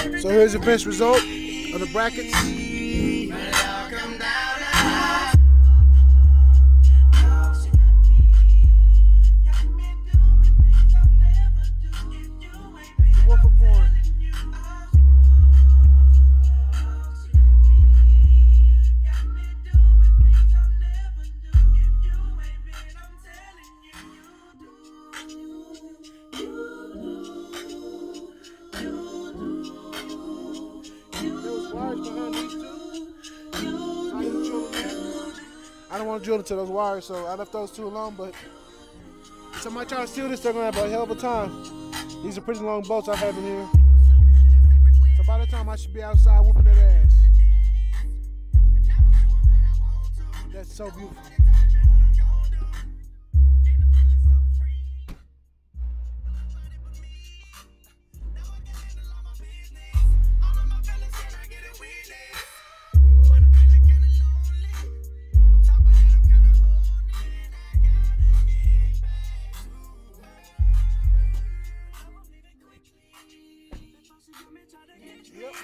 So here's your best result of the brackets. I don't want to drill into those wires, so I left those two alone. But somebody try to steal this, they're gonna have a hell of a time. These are pretty long bolts I have in here. So by the time I should be outside whooping that ass. That's so beautiful. Yep.